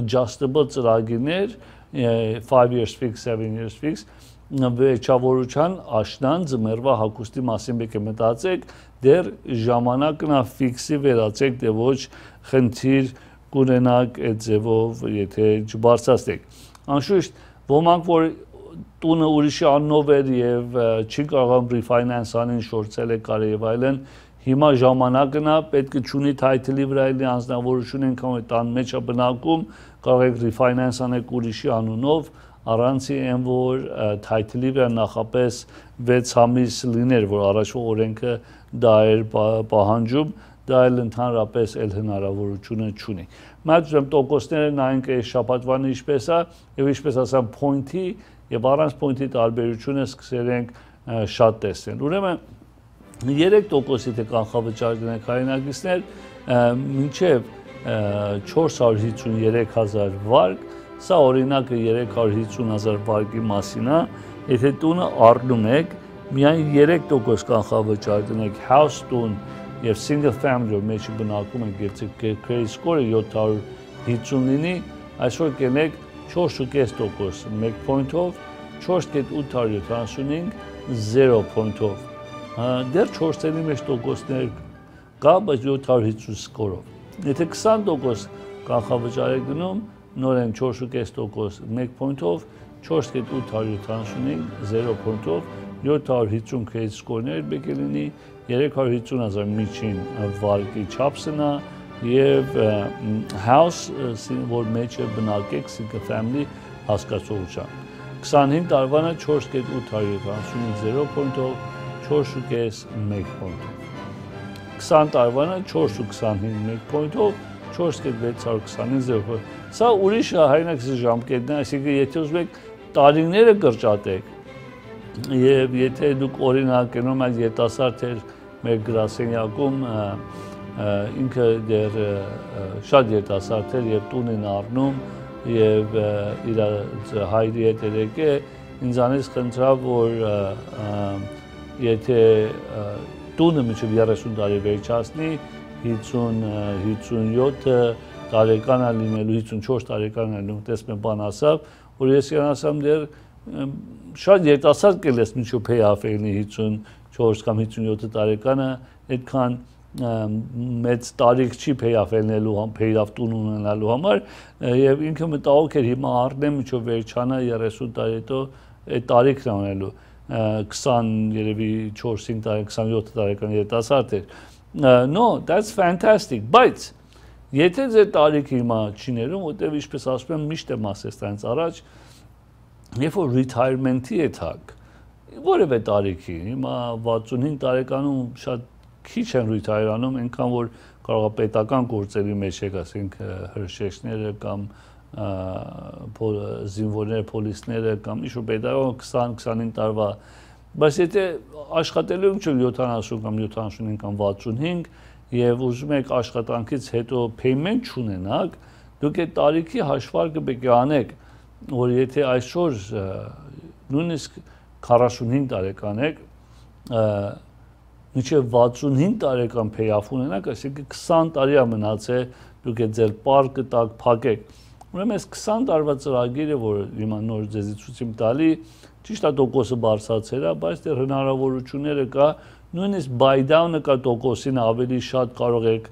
adjustable ծրագիրներ 5 years fix, 7 years fix վեճավորության աշնան ձմեռվա հագուստի մասին եկեք մտածեք, դեռ ժամանակն է ֆիքսի վերացեք, դե ոչ խնդիր կունենաք այդ ձևով, եթե չբարձրացնեք։ Անշուշտ ոմանք որ տունը ուրիշի աննով էր եւ չի կարող refinance անին շորցել է կարի եւ այլն, հիմա ժամանակն է պետք է ճունի title-ի վրա էլի անձնավորություն են կամ տան մեջ է բնակում, կարող եք refinance անեք ուրիշի անունով, առանց այն որ title-ի վրա նախապես 6 ամիս լիներ, որ առաջվա օրենքը դա էր պահանջում, դա էլ ընդհանրապես էլ հնարավորությունը չունի։ Բայց ուրեմն տոկոսները նայենք այս շաբաթվան ինչպես է եւ ինչպես ասամ point-ի եւ առանց point-ի տարբերությունը սկսել ենք շատ տեսնել։ Ուրեմն 3%-ի թե կանխավճար դնենք հայրենակիցներ, մինչև 453000 վարկ Սա օրինակը 350.000 վարկի մասին է, եթե տունը առնում եք, միայն 3% կանխավճար տնեք house տուն եւ single family մեջ բնակում եւ credit score-ը 750 լինի, այսօր կենեք 4.5% 1 point-ով 4.875 0 point-ով։ Դեռ 4-երի մեջ տոկոսներ կա, բայց 750 սկորով։ Եթե 20% կանխավճար եք գնում, նորեն 4.5% 1 point-ով 4.875 0 point-ով 750 credit score-ներ պետք է լինի 350.000 միջին վարկի չափսնա եւ house որ մեջ է բնակեք single family հասկացողությամբ 25 տարվանը 4.875 0 point-ով 4.5 1 point-ով 20 տարվանը 4.25 1 point-ով 4.625 Սա ուրիշ հայրենակցի ժամկետն է, այսինքն եթե ուզում եք տարիները կրճատեք եւ եթե դուք օրինակ գնում եք երիտասարդ էր մեր գրասենյակում ինքը դեր շատ երիտասարդ էր եւ տունին առնում եւ իր հայրի հետ եկե ինձանից խնդրավ որ եթե տունը միջև 30 տարի վերջացնի 50 57 տարեկանա լինելու 54 տարեկանա լինելու տեսնեմ բան ասավ որ ես իրան ասամ դեր շատ երիտասարդ կելես միջով փեյ աֆերնի 50 4 կամ 57 տարեկանը այդքան մեծ տարիք չի փեյավելնելու համ փեյավ տուն ունենալու համար եւ ինքը մտահոգ էր հիմա առնեմ ինչու վերջանա 30 տարի հետո այդ տարիքն ունելու 20 երևի 4-ին տարի 27 տարեկան երիտասարդ էր no that's fantastic բայց եթե ձեր տարիքը հիմա չներում որտեւ ինչպես ասում եմ միշտ եմ ասես այնց առաջ երբ որ retirement-ի է թակ որևէ տարիքի հիմա 65 տարեկանում շատ քիչ են retire-անում այնքան որ կարող է պետական գործերի մեջ եք ասենք հրշեջները կամ զինվորները, պոլիսները կամ ինչ-որ պետական 20-25 տարվա Բայց եթե աշխատելու եք 70 կամ 75 կամ 65 եւ ուզում եք աշխատանքից հետո payment չունենաք, դուք այդ տարիքի հաշվարկը պետք է անեք, որ եթե այսօր նույնիսկ 45 տարեկան եք, մինչև 65 տարեկան payoff ունենաք, այսինքն 20 տարի է մնացել, դուք այդ ձեր պարկը տակ փակեք։ Ուրեմն այս 20 տարվա ծրագիրը, որ հիմա նոր ձեզի ցույց եմ տալի, Ճիշտ է տոկոսը բարձրացել է, բայց դեռ հնարավորությունները կա, նույնիսկ buy down-ը կա տոկոսին ավելի շատ կարող եք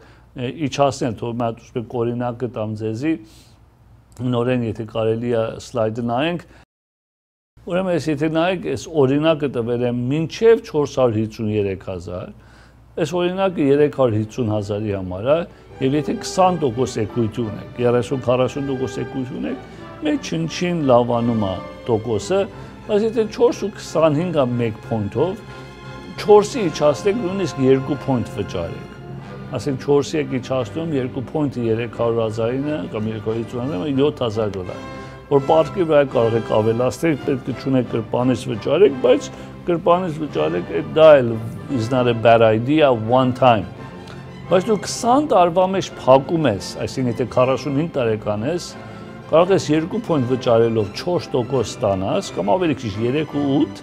իջացնել, թող հատ ուզում օրինակը տամ ձեզի, նորեն եթե կարելի է սլայդը նայենք, ուրեմն ես եթե նայեք, այս օրինակը տվել եմ մինչև 453000, այս օրինակը 350000-ի համար է, եւ եթե 20% equity ունեք, 30-40% equity ունեք, մեր չնչին լավանում է տոկոսը, Բայց եթե 4.25-ը 1 point-ով 4-ի իջացնեք նույնիսկ 2 point վճարեք։ Ասենք 4-ի եք իջացնում 2 point-ը 300 հազարինը կամ 250 հազարը 7000 դոլար։ որ պարկի վրա կարող եք ավելացնել, պետք է ճունեք գրպանից վճարեք, բայց գրպանից վճարեք, այդ դա էլ is not a bad idea one time։ Բայց դու 20 տարվա մեջ փակում ես, այսինքն եթե 45 տարեկան ես, կարող ես 2 point վճարելով 4% ստանաս, կամ ավելի քիչ 3 ու 8,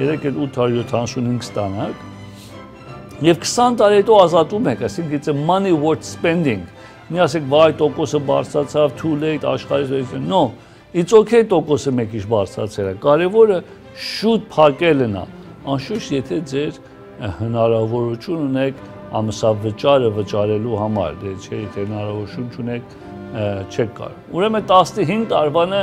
3.875 ստանաք, եւ 20 տարի հետո ազատում եք, այսինքն it's a money worth spending մի ասեք վայ տոկոսը բարձրացավ too late աշխարհից վերջին no it's okay տոկոսը մեկ իշ բարձրացել է կարևորը շուտ փակելն է անշուշտ եթե ձեր հնարավորություն ունեք ամսավճարը վճարելու համար դե չէ եթե հնարավորություն չունեք չեք կարող ուրեմն 15 տարվանը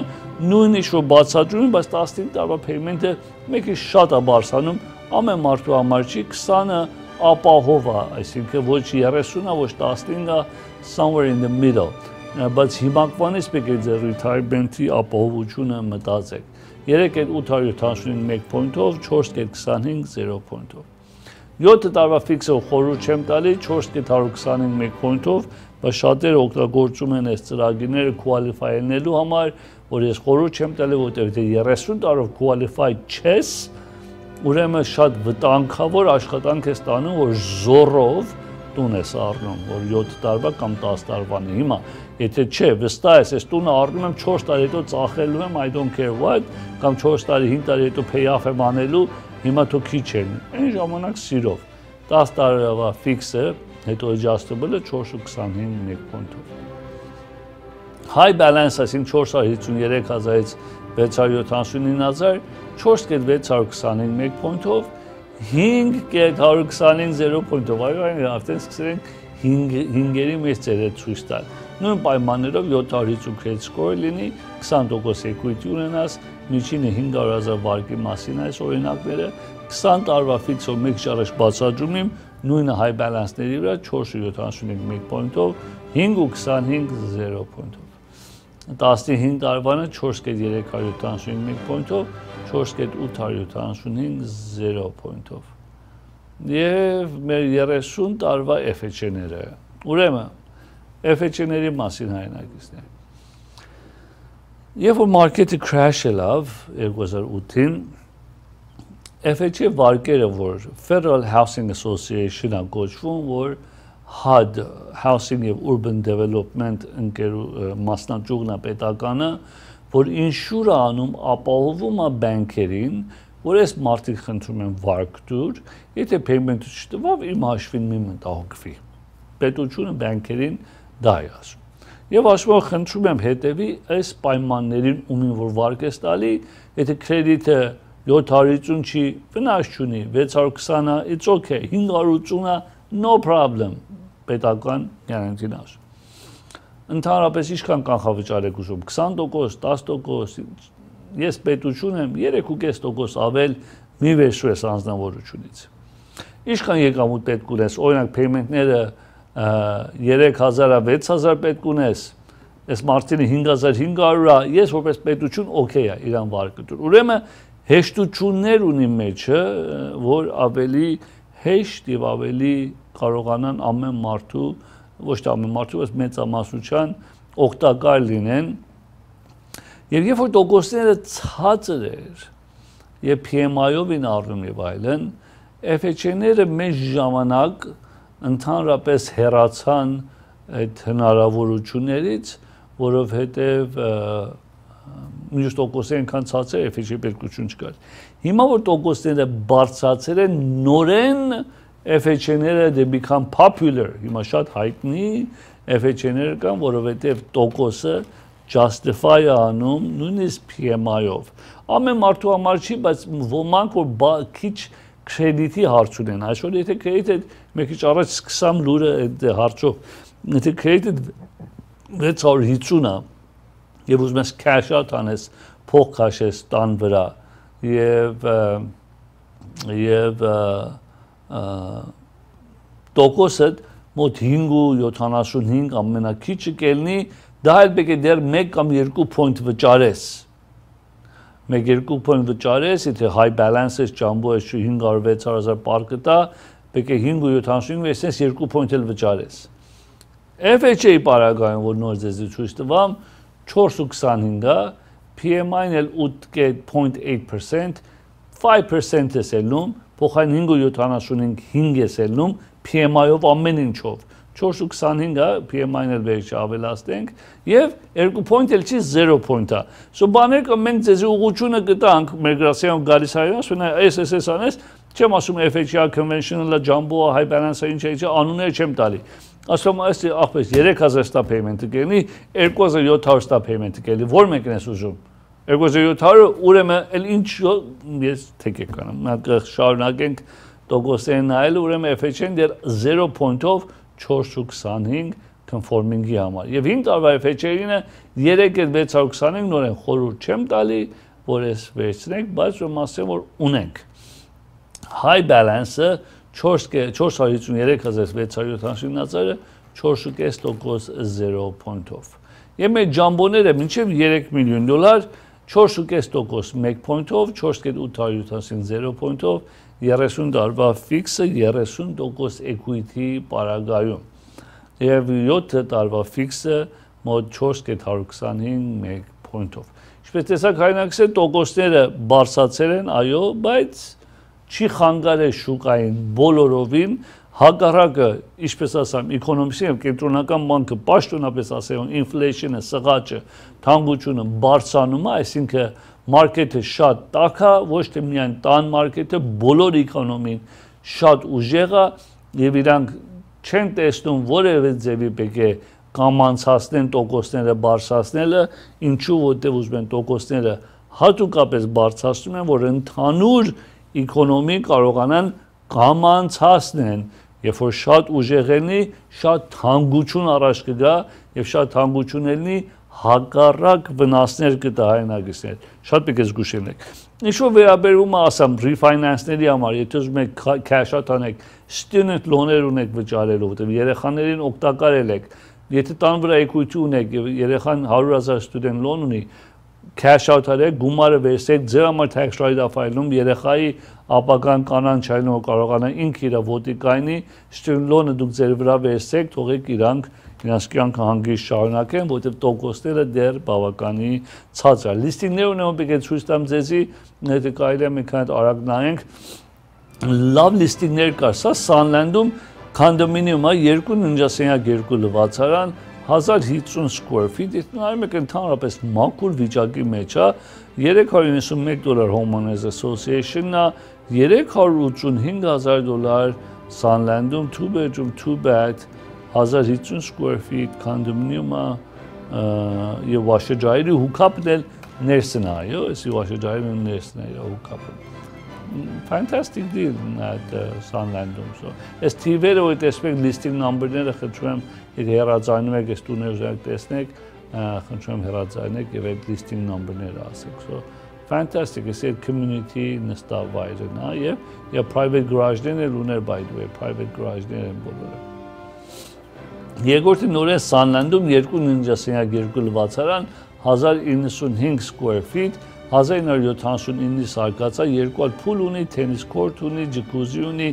նույնիսկ որ բացատրում բայց 15 տարվա payment-ը մեկի շատ է բարձրանում ամեն մարդու համար չի 20-ը ապահով է այսինքն ոչ 30-ը ոչ 15-ը somewhere in the middle բայց հիմակվանից պետք է ձեր retirement-ի ապահովությունը մտածեք 3.875 point-ով 4.25 0 point-ով 7 տարվա ֆիքսը խորհուրդ չեմ տալի 4.125 point-ով բայց շատերը օգտագործում են այս ծրագիրները qualify-ելու համար որ ես խորհուրդ չեմ տալի որտեղ եթե 30 տարով qualified չես ուրեմն շատ վտանգավոր աշխատանք է ստանում որ զորով տուն ես առնում, որ 7 տարվա կամ 10 տարվանի։ Հիմա, եթե չէ, վստահ ես, այս տունը առնում եմ 4 տարի հետո ծախելու եմ, I don't care what, կամ 4 տարի, 5 տարի հետո pay off եմ անելու, հիմա թո քիչ են։ Այն ժամանակ սիրով 10 տարվա ֆիքսը, հետո adjustable-ը 4.25 1 point-ով։ High balance, այսինքն 453000-ից 679000, 4.625 1 point-ով 5.125.0 այո, այն արդեն սկսել են 5-երի մեջ ծերը ցույց տալ։ Նույն պայմաններով 750 credit score լինի, 20% equity ունենաս, միջինը 500.000 վարկի մասին այս օրինակները, 20 տարվա ֆիքսով մեկ շարժ բացադրում եմ, նույնը high balance-ների վրա 4.75 point-ով, 5.25 0 point-ով։ 15 տարվանը 4.375 point-ով, 4.875 0 point-ով։ Եվ մեր 30 տարվա FH-ները։ Ուրեմն FH-ների մասին հայնակիցներ։ Երբ որ մարքեթը crash-ը լավ 2008-ին FH-ի վարկերը, որ Federal Housing Association-ը կոչվում, որ HUD Housing եւ Urban Development ընկերու մասնաճյուղն է պետականը, որ ինշուրը անում ապահովում է բանկերին, որ այս մարդիկ խնդրում են վարկ դուր, եթե payment-ը չտվավ, իմ հաշվին մի մտահոգվի։ Պետությունը բանկերին դա է ասում։ Եվ ասում խնդրում եմ հետևի այս պայմաններին ումին որ վարկ է տալի, եթե կրեդիտը 750 չի, վնաս չունի, 620-ը, it's okay, 580-ը, no problem, պետական գարանտին ասում ընդհանրապես ինչքան կանխավճար եք ուզում 20%, 10%, ես պետություն եմ 3.5% ավել մի վերջու ես անձնավորությունից։ Ինչքան եկամուտ պետք ունես, օրինակ payment-ները 3000-ա 6000 պետք ունես, այս մարտինը 5500-ա, ես որպես պետություն օքեյ է իրան վարկտուր։ Ուրեմն հեշտություններ ունի մեջը, որ ավելի հեշտ եւ ավելի կարողանան ամեն մարդու ոչ թե ամեն մարդու, բայց մեծամասնության օգտակար լինեն։ Եվ երբ որ տոկոսները ցածր էր, եւ PMI-ով են առնում եւ այլն, FH-ները մեծ ժամանակ ընդհանրապես հերացան այդ հնարավորություններից, որովհետև մյուս տոկոսը այնքան ցածր FH-ի պետքություն չկար։ Հիմա որ տոկոսները բարձրացել են, նորեն FHN-ները they become popular, հիմա շատ հայտնի FHN-ները կան, որովհետև տոկոսը justify անում նույնիսկ PMI-ով։ Ամեն մարդու համար չի, բայց ոմանք որ քիչ կրեդիտի հարց ունեն։ Այսօր եթե կրեդիտ մեկ քիչ առաջ սկսամ լուրը այդ հարցով, եթե կրեդիտ 650-ը եւ ուզում ես cash out անես, փող քաշես տան վրա եւ եւ տոկոսը մոտ 5.75 ամենակիչը կելնի, դա էլ պետք է դեռ 1 կամ 2 point վճարես։ 1-2 point վճարես, եթե high balance ես ճամբո ես 500-6000 պարկը տա, պետք է 5.75 այսպես 2 point էլ վճարես։ FHA-ի պարագայում, որ նոր ձեզ ցույց տվամ, 4.25-ը, PMI-ն էլ 8.8%, 5% է սելնում, փոխային 5.75 5 է սելնում PMI-ով ամեն ինչով 4.25-ը PMI-ն էլ վերջ ավելացնենք եւ 2 point էլ չի 0 point-ը։ So բաներ կա մենք ձեզ ուղղությունը գտանք մեր գրասիան գալիս հայոց, ասում են այս այս այս անես, չեմ ասում FHR conventional-ը, jumbo-ը, high balance-ը ինչ է, ինչ անունները չեմ տալի։ Ասում այս ախպես 3000 ստա payment-ը կենի, 2700 ստա payment-ը կենի, որ մեկն ես ուզում։ 2700 ուրեմն էլ ինչ ես թեկեք կանեմ։ Մենք շարունակենք տոկոսային նայել, ուրեմն FH-ն դեռ 0 point-ով 4.25 conforming-ի համար։ Եվ 5 տարվա FH-ը 3.625 նորեն խորհուրդ չեմ տալի, որ ես վերցնենք, բայց ում ասեմ, որ ունենք։ High balance-ը 453.679-ը 4.5% 0 point-ով։ Եվ մեր ջամբոները մինչև 3 միլիոն դոլար 4.5% 1 point-ով, 4.875 0 point-ով, 30 տարվա ֆիքսը 30% equity պարագայում։ Եվ 7 տարվա ֆիքսը մոտ 4.125 1 point-ով։ Ինչպես տեսակ հայնակսը տոկոսները բարձացել են, այո, բայց չի խանգարել շուկային բոլորովին հակառակը, ինչպես ասամ, էկոնոմիկան եւ կենտրոնական բանկը պաշտոնապես ասել, ինֆլեյշնը, սղաճը, թանկությունը բարձրանում է, այսինքն մարքեթը շատ տաք է, ոչ թե միայն տան մարքեթը, բոլոր էկոնոմին շատ ուժեղ է եւ իրանք չեն տեսնում որևէ ձևի պետք է կամանցացնեն տոկոսները բարձրացնելը, ինչու որտեղ ուզում են տոկոսները հատուկապես բարձրացնում են, որ ընդհանուր էկոնոմին կարողանան կամանցացնեն երբ որ շատ ուժեղ լինի, շատ թանկություն առաջ կգա եւ շատ թանկություն լինի հակառակ վնասներ կտա հայնագիսներ։ Շատ պետք է զգուշենեք։ Ինչ որ վերաբերում է, ասամ, refinance-ների համար, եթե ուզում եք cash-out անեք, student loan-եր ունեք վճարելու, որտեղ երեխաներին օգտակար եք, եթե տան վրա equity ունեք եւ երեխան 100.000 student loan ունի, cash out արեք, գումարը վերցեք, ձեր համար tax write-off այլում երեխայի ապական կանանչայինով կարողանա ինքը իր ոտի կայնի, ստյունլոնը դուք ձեր վրա վերցեք, թողեք իրանք իրանց կյանքը հանգիստ շարունակեն, որտեղ տոկոսները դեռ բավականի ցածր է։ Լիստինգները ունեմ պետք է ցույց տամ ձեզի, եթե կարելի է մի քանի արագ նայենք։ Լավ լիստինգներ կար, սա Sunland-ում կոնդոմինիումը երկու ննջասենյակ, երկու լվացարան, 1050 square feet, իսկ նայում եք ընդհանրապես մաքուր վիճակի մեջ է, 391 դոլար Homeowners Association-ը, 385000 դոլար Sunland-ում 2 bedroom 2 bath 1050 square feet condominium-ը եւ Վաշեջայրի հուքապն էլ ներսն է, այո, էսի Վաշեջայրի ներսն է հուքապը fantastic deal at Sunland-ում so այս TV-ը որ տեսնեք listing number-ները խնդրում եմ Եթե հեռացանում եք այս տուները ուզենք տեսնեք, խնդրում եմ հեռացանեք եւ այդ listing number-ները ասեք։ So fantastic, it's a community նստավ վայրն է եւ եւ private garage-ներ էլ ուներ by the way, private garage-ներ են բոլորը։ Երկրորդը նորեն Sunland-ում երկու ննջասենյակ երկու լվացարան 1095 square feet 1979-ի սարկածա երկու այլ փուլ ունի, թենիս կորտ ունի, ջկուզի ունի,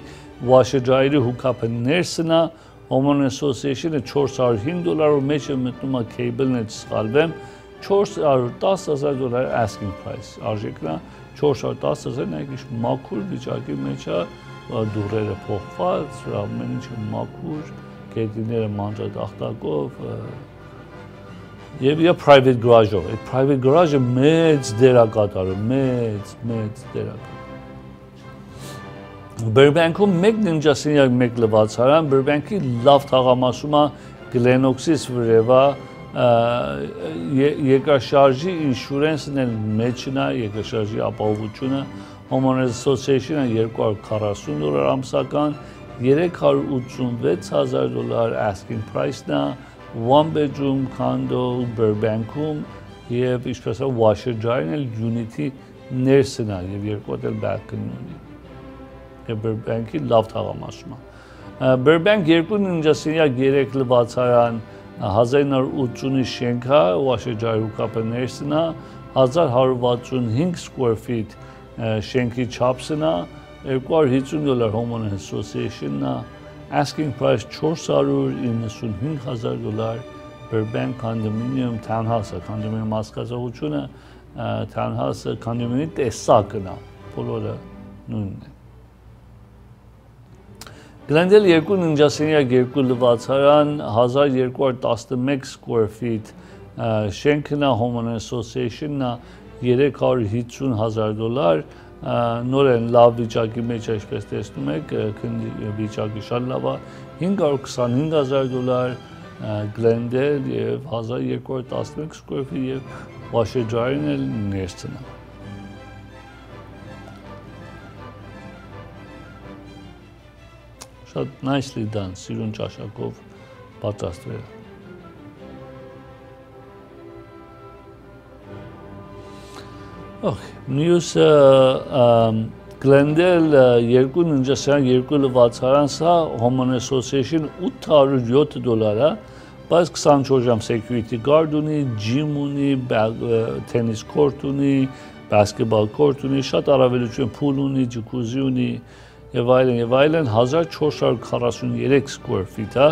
վաշեջայրի հուքափը ներսն է, Homeowner Association-ը 405 դոլարով մեջ է մտնում է cable-ն էլ սխալվեմ 410.000 դոլար asking price արժեքն է 410.000 նայեք ինչ մաքուր վիճակի մեջ է դուրերը փոխված ամեն ինչը մաքուր գետիները մանջադախտակով եւ եւ private garage-ով այդ private garage-ը մեծ դերակատարում մեծ մեծ դերակատար Burbank-ում մեկ ննջասենյակ, մեկ լվացարան, Burbank-ի լավ թաղամասում է Glennox-ից վրևա երկրաշարժի ինշուրենսն էլ մեջն է, երկրաշարժի ապահովությունը, Homeowners Association-ը 240 դոլար ամսական, 386.000 դոլար asking price-ն է, one bedroom condo Burbank-ում եւ ինչպես է Washer Giant էլ Unity ներսն է եւ երկու հոտել balcony ունի։ Burbank-ի լավ թաղամասում է։ Burbank երկու ննջասենյակ 3 լվացարան 1980-ի շենքա Washington կապը ներսն է 1165 square feet շենքի չափսն է 250 դոլար homeowner association-ն asking price 495,000 դոլար Burbank condominium townhouse-ը condominium հասկացողությունը townhouse-ը condominium-ի տեսակն է, բոլորը նույնն է։ Glendale 2 ննջասենյակ 2 լվացարան 1211 square feet շենքն է Homeowner Association-ն է 350 հազար դոլար նոր են լավ վիճակի մեջ այսպես տեսնում եք վիճակի շատ լավ է 525 հազար դոլար Glendale եւ 1211 square feet եւ dryer-ն էլ ներսն է շատ nicely done սիրուն ճաշակով պատրաստվել Okay, մյուսը Glendale երկու ննջասյան երկու լվացարան սա Homeowner Association 807 դոլար է, բայց 24 ժամ security guard ունի, gym ունի, tennis court ունի, basketball court ունի, շատ առավելություն pool ունի, jacuzzi ունի եւ այլն եւ այլն 1443 square feet է,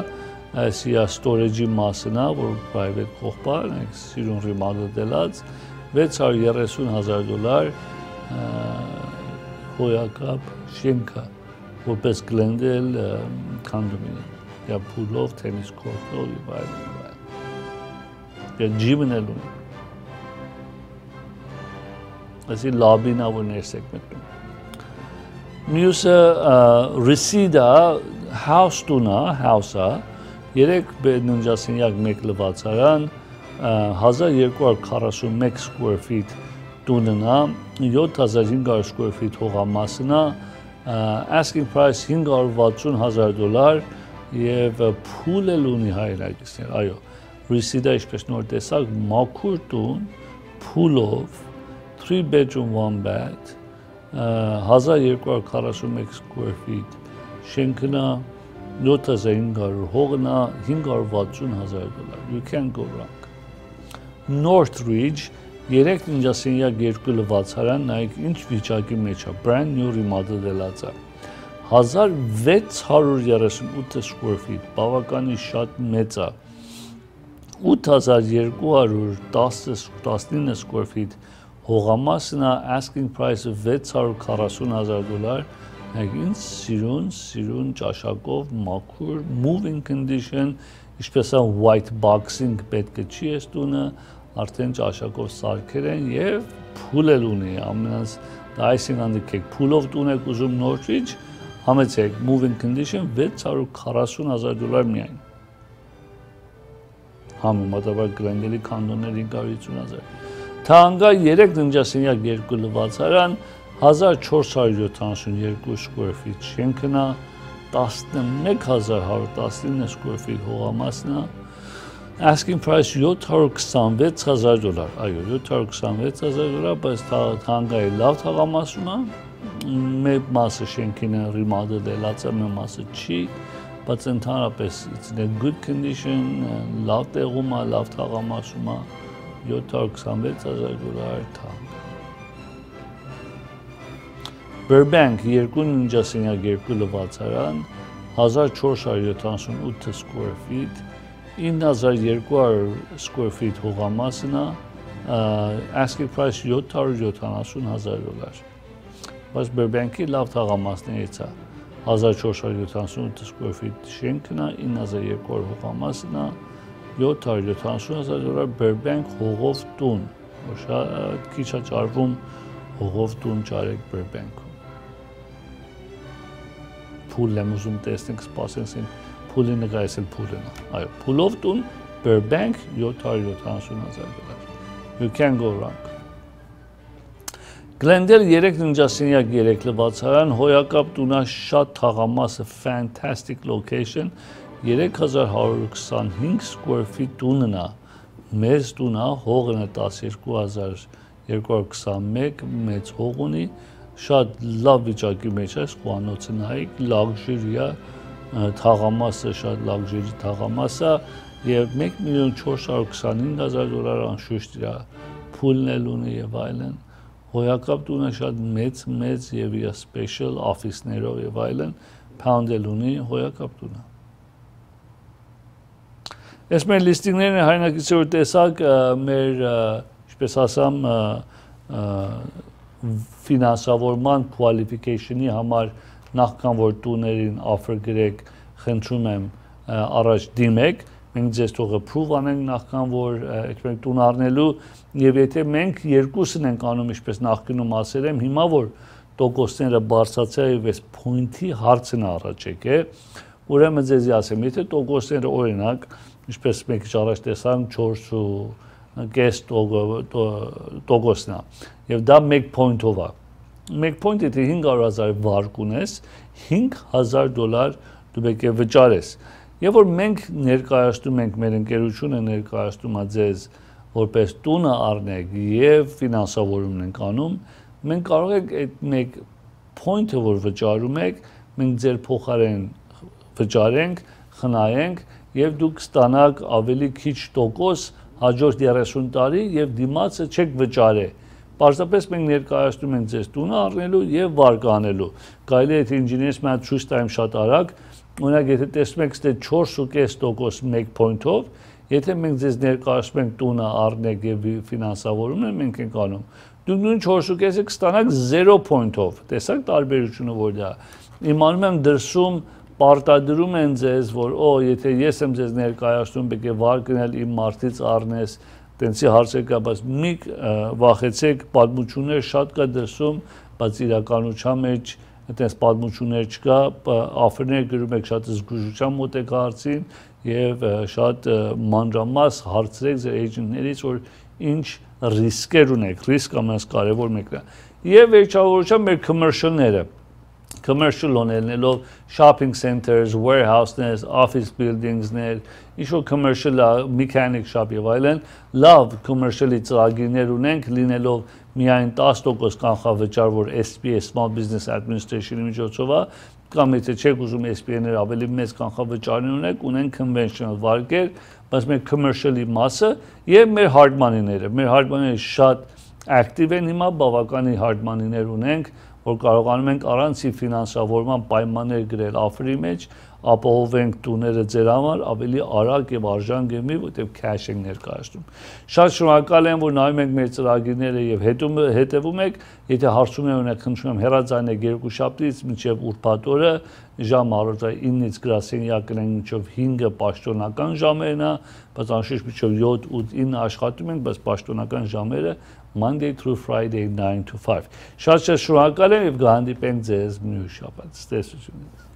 այսի storage-ի մասն է, որ private կողպար, սիրուն remodel-ած 630 հազար դոլար հոյակապ շենքը, որպես գլենդել կանդումինը, դա պուլով, թենիս կորտով և այլ և այլ։ Դա ջիմն էլ ունի։ Այսի լաբին ավոր ներսեք մտնում։ Մյուսը ռիսիդա house տունա, house-ա, երեք ննջասինյակ մեկ լվացարան, 1241 square feet տունն է, 7500 square feet հողամասն է, asking price 560,000 դոլար եւ փուլ էլ ունի հայրագիսներ, այո, Resida ինչպես նոր տեսակ մաքուր տուն, փուլով 3 bedroom 1 bath 1241 square feet շենքն է 7500 հողն է 560,000 դոլար you can go wrong Northridge երեք ննջասենյակ երկու լվացարան նայեք ինչ վիճակի մեջ է brand new remodel-ելած է 1638 square feet բավականին շատ մեծ է 8219 square feet հողամասն է asking price-ը 640,000 դոլար նայեք ինչ սիրուն սիրուն ճաշակով մաքուր moving condition ինչպես է white boxing պետք է չի ես տունը, արդեն ճաշակով սարքեր են եւ փուլ էլ ունի ամենից դա այսինքն դիքեք փուլով տուն եք ուզում Norwich համեցեք moving condition 640,000 դոլար միայն համեմատաբար Glendale-ի կանդոնների 550,000 Թանգա 3 ննջասենյակ երկու լվացարան 1472 square feet շենքն է 11119 square feet հողամասն է asking price 726000 դոլար այո 726000 դոլար բայց թանգայի լավ թաղամասում է մեկ մասը շենքին է մեկ մասը չի բայց ընդհանրապես it's in a good condition լավ տեղում է լավ թաղամասում է 726000 դոլար թանգ Burbank երկու ննջասենյակ երկու լվացարան 1478 square feet 9200 square feet հողամասն է asking price 770,000 դոլար բայց Burbank-ի լավ թաղամասներից է 1478 square feet շենքն է 9200 հողամասն է 770,000 դոլար Burbank հողով տուն որ շատ քիչ է ճարվում հողով տուն ճարեք Burbank-ում փուլն եմ ուզում տեսնենք, սպասենք փուլի նկարեցել փուլն է։ Այո, փուլով տուն Burbank 770,000 դոլար։ You can go wrong։ Glendale 3 ննջասենյակ 3 լվացարան հոյակապ տունա շատ թաղամասը fantastic location 3125 square feet տունն է մեծ տուն է հողն է 12221 մեծ հող ունի շատ լավ վիճակի մեջ է, խոհանոցը նայեք, լաքժուրիա թաղամասը շատ լաքժուրի թաղամաս է եւ 1 միլիոն 425 հազար դոլար անշուշտ իր փուլն էլ ունի եւ այլն հոյակապ տունը շատ մեծ մեծ եւ իր սպեշիալ օֆիսներով եւ այլն pound-ել ունի հոյակապ տունը Ես մեր լիստինգներն հայնակիցը որ տեսակ մեր ինչպես ասամ, ֆինանսավորման qualification-ի համար նախքան որ տուներին offer գրեք, խնդրում եմ առաջ դիմեք, մենք ձեզ թող approve անենք նախքան որ այսպես տուն առնելու եւ եթե մենք երկուսն ենք անում ինչպես նախկինում ասել եմ, հիմա որ տոկոսները բարձրացա եւ այս point-ի հարցն առաջ եկե, ուրեմն ձեզի ասեմ, եթե տոկոսները օրինակ, ինչպես մենք առաջ տեսանք 4 ու կես տոկոսն է եւ դա 1 point-ով է 1 point եթե 500000 վարկ ունես 5000 դոլար դու պետք է վճարես Եվ որ մենք ներկայացնում ենք մեր ընկերությունը ներկայացնում է ձեզ որպես տունը առնեք եւ ֆինանսավորումն ենք անում, մենք կարող ենք այդ մեկ point-ը որ վճարում եք, մենք ձեր փոխարեն վճարենք, խնայենք եւ դուք ստանաք ավելի քիչ տոկոս հաջորդ 30 տարի եւ դիմացը չեք վճարե։ Պարզապես մենք ներկայացնում ենք ձեզ տունը առնելու եւ վարկանելու։ Կարելի է թե ինժեներս մատ ցույց տայեմ շատ արագ, Օրինակ, եթե տեսնում եք ստե 4.5% 1 point-ով, եթե մենք ձեզ ներկայացնում ենք տունը առնեք եւ ֆինանսավորումն մենք ենք անում, դուք նույն 4.5-ը կստանաք 0 point-ով։ Տեսակ տարբերությունը որ դա։ Իմանում եմ դրսում պարտադրում են ձեզ, որ օ, եթե ես եմ ձեզ ներկայացնում, պետք է վար գնել իմ մարտից առնես, տենցի հարցեր կա, բայց մի վախեցեք, պատմություններ շատ կա դրսում, բայց իրականության մեջ այդպես պատմություններ չկա, աֆրներ գրում եք շատ զգուշության մոտ եք հարցին եւ շատ մանրամաս հարցրեք ձեր էջենտներից, որ ինչ ռիսկեր ունեք, ռիսկ ամենասկարևոր մեկն է։ Եվ վերջավորությամբ մեր commercial-ները commercial loan-ելով shopping centers, warehouse-ներ, office buildings-ներ, ինչ որ commercial mechanic shop եւ այլն, լավ commercial-ի ծրագիրներ ունենք, լինելով միայն 10% կանխավճար, որ SPA Small Business Administration-ի միջոցով է, կամ եթե չեք ուզում SPA-ներ ավելի մեծ կանխավճարներ ունեք, ունեն conventional վարկեր, բայց մեր commercial-ի մասը եւ մեր hard money-ները, մեր hard money-ները շատ active են հիմա, բավականի hard money-ներ ունենք, որ կարողանում ենք առանց ֆինանսավորման պայմաններ գրել Աֆրի մեջ, ապահովենք տուները ձեր համար ավելի արագ եւ արժան գեմի, որտեղ cash ենք ներկայացնում։ Շատ շնորհակալ եմ, որ նայում եք մեր ծրագիրները եւ հետում հետեւում եք, եթե հարցում եք ունեք, խնդրում եմ հեռացանեք երկու շաբթից մինչեւ ուրբաթ օրը ժամ առօրյա 9-ից գրասենյակ կլենք մինչեւ 5-ը պաշտոնական ժամերն է, բայց անշուշտ մինչեւ 7-8-9 աշխատում ենք, բայց պաշտոնական ժամերը Monday through Friday 9 to 5։ Շատ շատ շնորհակալ եմ եւ կհանդիպենք ձեզ մյուս շաբաթ։ Ստեսություն։